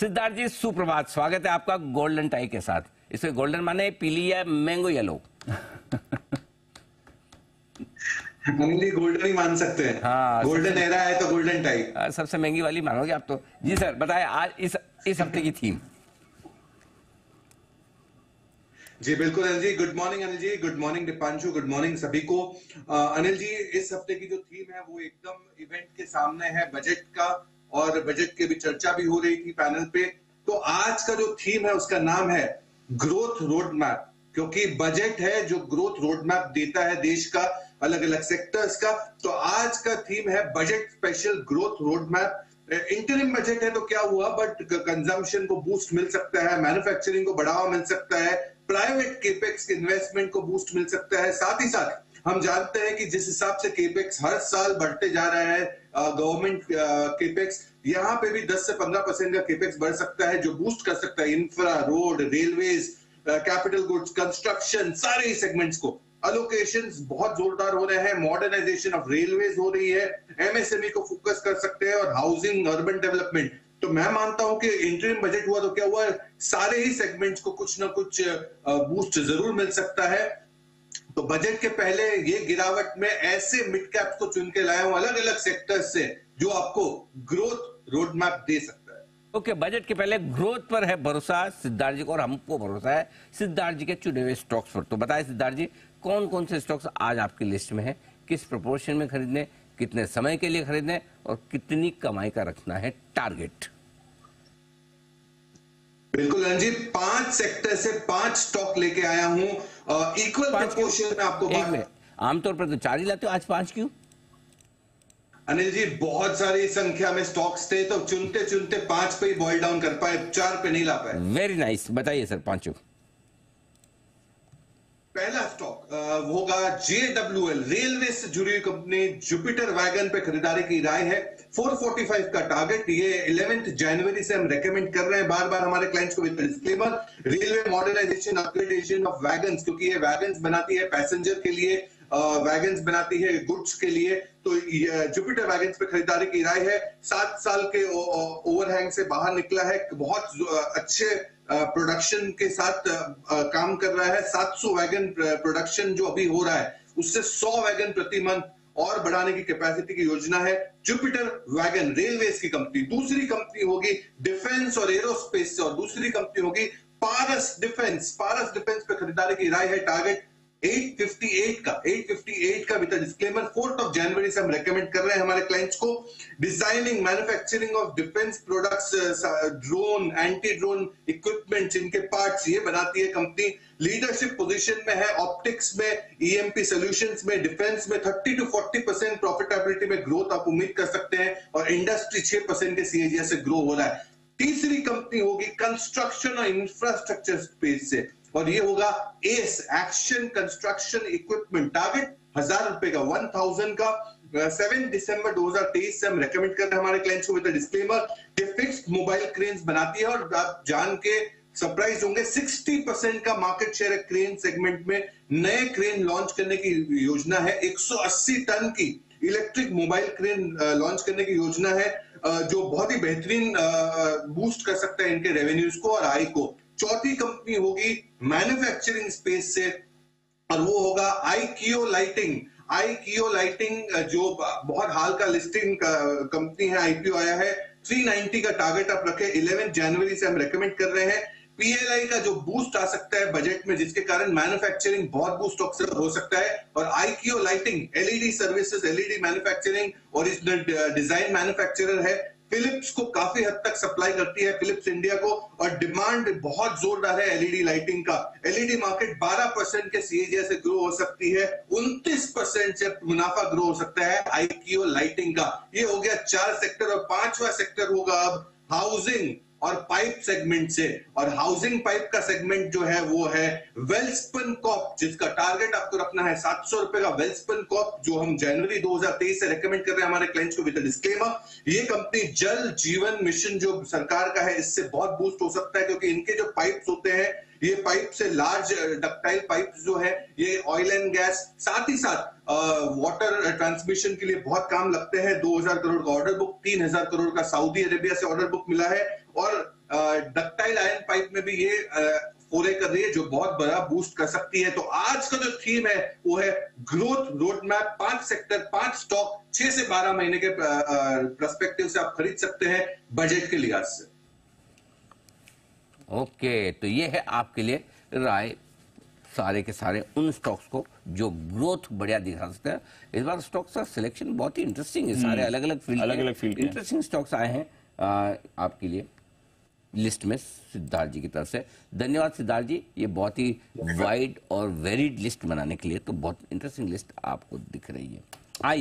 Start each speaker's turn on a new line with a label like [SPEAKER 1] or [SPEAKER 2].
[SPEAKER 1] सिद्धार्थ जी सुप्रभात। स्वागत है आपका गोल्डन टाई के साथ। इसमें गोल्डन माने पीली या मैंगो येलो।
[SPEAKER 2] ओनली गोल्डन ही मान सकते हैं।
[SPEAKER 1] हाँ,
[SPEAKER 2] गोल्डन एरा है तो गोल्डन टाई।
[SPEAKER 1] सबसे महँगी वाली मानोगे आप तो? जी सर बताए आज इस इस हफ़्ते की थीम।
[SPEAKER 2] जी बिल्कुल Anil ji good morning Anil ji good morning Deepanshu good morning सभी को। अनिल जी इस हफ़्ते की जो थीम है वो एकदम इवेंट के सामने है बजट का और बजट की भी चर्चा भी हो रही थी पैनल पे। तो आज का जो थीम है, उसका नाम है ग्रोथ रोड मैप क्योंकि बजट है जो ग्रोथ रोड मैप देता है देश का अलग अलग सेक्टर्स का। तो आज का थीम है budget special growth road map interim budget है तो क्या हुआ? बट कंजम्पशन को बूस्ट मिल सकता है मैन्युफैक्चरिंग को बढ़ावा मिल सकता है प्राइवेट केपेक्स इन्वेस्टमेंट को बूस्ट मिल सकता है। साथ ही साथ हम जानते हैं कि जिस हिसाब से केपेक्स हर साल बढ़ते जा रहा है गवर्नमेंट केपेक्स यहाँ पे भी 10 से 15 परसेंट का केपेक्स बढ़ सकता है, जो बूस्ट कर सकता है infra road railways capital goods construction सारे सेगमेंट्स को। अलोकेशंस बहुत जोरदार हो रहे हैं मॉडर्नाइजेशन ऑफ़ रेलवेज हो रही है एमएसएमई को फोकस कर सकते हैं और हाउसिंग अर्बन डेवलपमेंट तो मैं मानता हूँ कि इंटरिम बजट हुआ तो क्या हुआ, सारे ही सेगमेंट्स को कुछ ना कुछ बूस्ट ज़रूर मिल सकता है। तो बजट के पहले ये गिरावट में ऐसे मिड कैप को चुन के लाया हूँ अलग अलग सेक्टर से, जो आपको ग्रोथ रोड मैप दे सकता
[SPEAKER 1] ओके बजट के पहले ग्रोथ पर है भरोसा, सिद्धार्थ जी को और हमको भरोसा है, सिद्धार्थ जी के चुने हुए स्टॉक्स पर। तो बताए सिद्धार्थ जी कौन कौन से स्टॉक्स आज आपकी लिस्ट में है, किस प्रोपोर्शन में खरीदने, कितने समय के लिए खरीदने और कितनी कमाई का रखना है टारगेट
[SPEAKER 2] बिल्कुल रंजीत पाँच सेक्टर से पाँच स्टॉक लेके आया हूँ। इक्वल प्रपोर्शन में आपको
[SPEAKER 1] आमतौर पर तो चार ही लाते हो। आज पाँच क्यों?
[SPEAKER 2] अनिल जी बहुत सारी संख्या में स्टॉक्स थे तो चुनते चुनते पाँच पे ही बॉइल डाउन कर पाए चार पे नहीं ला पाए।
[SPEAKER 1] वेरी नाइस बताइए सर पाँचों।
[SPEAKER 2] पहला स्टॉक होगा जेडब्ल्यूएल रेलवे से जुड़ी कंपनी जुपिटर वैगन पे खरीदारी की राय है। 445 का टारगेट ये 11 जनवरी से हम रेकमेंड कर रहे हैं। बार बार हमारे क्लाइंट्स को with disclaimer railway modernisation upgradation of wagons क्योंकि ये वैगन्स बनाती है पैसेंजर के लिए वैगन्स बनाती है गुड्स के लिए। तो जुपिटर वैगन पे खरीदारी की राय है। सात साल के ओवरहैंग से बाहर निकला है। बहुत अच्छे प्रोडक्शन के साथ काम कर रहा है। 700 वैगन प्रोडक्शन जो अभी हो रहा है, उससे 100 वैगन प्रति मंथ और बढ़ाने की कैपेसिटी की योजना है। जुपिटर वैगन रेलवे की कंपनी दूसरी कंपनी होगी डिफेंस और एरोस्पेस से, और दूसरी कंपनी होगी पारस डिफेंस पारस डिफेंस पे खरीदारी की राय है टारगेट 858 का 858 का with disclaimer fourth of January से हम रेकमेंड कर रहे हैं हमारे क्लाइंट्स को designing manufacturing of defence products drone anti drone equipments इनके पार्ट्स ये बनाती है कंपनी लीडरशिप पोजीशन में है ऑप्टिक्स में ईएमपी सॉल्यूशंस में डिफेंस में 30 टू 40 परसेंट प्रॉफिटेबिलिटी में ग्रोथ आप उम्मीद कर सकते हैं और इंडस्ट्री 6 परसेंट के सीएजीआर से ग्रो हो रहा है। तीसरी कंपनी होगी कंस्ट्रक्शन और इंफ्रास्ट्रक्चर स्पेस से। और ये होगा S action construction equipment target हज़ार रुपए का वन थाउज़ेंड का। सेवन दिसंबर 2023 से हम रेकमेंड कर रहे हैं हमारे क्लाइंट्स को विद डिस्क्लेमर कि फिक्स्ड मोबाइल क्रेन्स बनाती है और आप जान के सरप्राइज़ होंगे 60 परसेंट का मार्केट शेयर है क्रेन सेगमेंट में। नए क्रेन लॉन्च करने की योजना है 180 टन की इलेक्ट्रिक मोबाइल क्रेन लॉन्च करने की योजना है जो बहुत ही बेहतरीन बूस्ट कर सकता है इनके रेवेन्यूज को और आय को। चौथी कंपनी होगी मैन्युफैक्चरिंग स्पेस से, और वो होगा आईक्यू लाइटिंग। आईक्यू लाइटिंग जो बहुत हाल का लिस्टिंग कंपनी है, आईपीओ आया है 390 का टारगेट आप रखे 11 जनवरी से हम रेकमेंड कर रहे हैं। पीएलआई का जो बूस्ट आ सकता है बजट में, जिसके कारण मैन्युफैक्चरिंग बहुत बूस्ट हो सकता है, और IQ lighting LED services LED manufacturing original design manufacturer है फिलिप्स को काफ़ी हद तक सप्लाई करती है, फिलिप्स इंडिया को, और डिमांड बहुत जोरदार है एलईडी लाइटिंग का। एलईडी मार्केट 12 परसेंट के सीएजीआर से ग्रो हो सकती है 29 परसेंट से मुनाफा ग्रो हो सकता है आईक्यू लाइटिंग का। ये हो गया चार सेक्टर और पांचवा सेक्टर होगा अब हाउसिंग और पाइप सेगमेंट से, और हाउसिंग पाइप का सेगमेंट जो है, वो है वेल्सपन कॉप, जिसका टारगेट आपको रखना है सात सौ रुपए का वेल्सपन कॉप, जो हम जनवरी 2023 से रेकमेंड कर रहे हैं हमारे क्लाइंट्स को विद डिस्क्लेमर ये कंपनी जल जीवन मिशन जो सरकार का है, इससे बहुत बूस्ट हो सकता है, क्योंकि इनके जो पाइप होते हैं ये पाइप से लार्ज डक्टाइल पाइप जो है, ये ऑयल एंड गैस साथ ही साथ वाटर ट्रांसमिशन के लिए बहुत काम लगते हैं। 2000 करोड़ का ऑर्डर बुक 3000 करोड़ का सऊदी अरेबिया से ऑर्डर बुक मिला है। और डक्टाइल आयन पाइप में भी ये फोरे कर रही है, जो बहुत बड़ा बूस्ट कर सकती है। तो आज का जो थीम है, वो है ग्रोथ रोड मैप पाँच सेक्टर पाँच स्टॉक छह से बारह महीने के प्रस्पेक्टिव से आप खरीद सकते हैं बजट के लिहाज से।
[SPEAKER 1] ओके तो ये है आपके लिए राय सारे के सारे उन स्टॉक्स को जो ग्रोथ बढ़िया दिखा सकते हैं। इस बार स्टॉक्स का सिलेक्शन बहुत ही इंटरेस्टिंग है सारे अलग अलग फ़ील्ड
[SPEAKER 3] अलग-अलग फ़ील्ड
[SPEAKER 1] इंटरेस्टिंग स्टॉक्स आए हैं आ, आपके लिए। लिस्ट में सिद्धार्थ जी की तरफ़ से। धन्यवाद सिद्धार्थ जी ये बहुत ही वाइड और वेरिड लिस्ट बनाने के लिए तो बहुत इंटरेस्टिंग लिस्ट आपको दिख रही है।